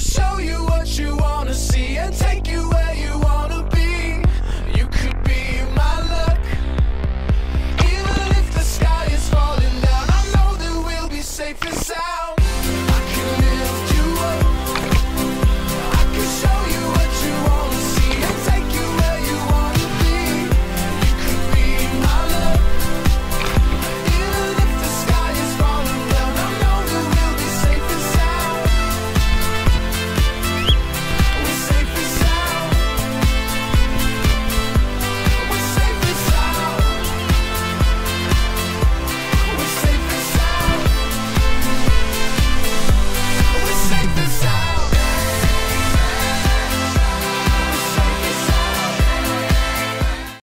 show you what you wanna see and take you where you wanna be. You could be my luck. Even if the sky is falling down, I know that we'll be safe inside.